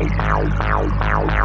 Música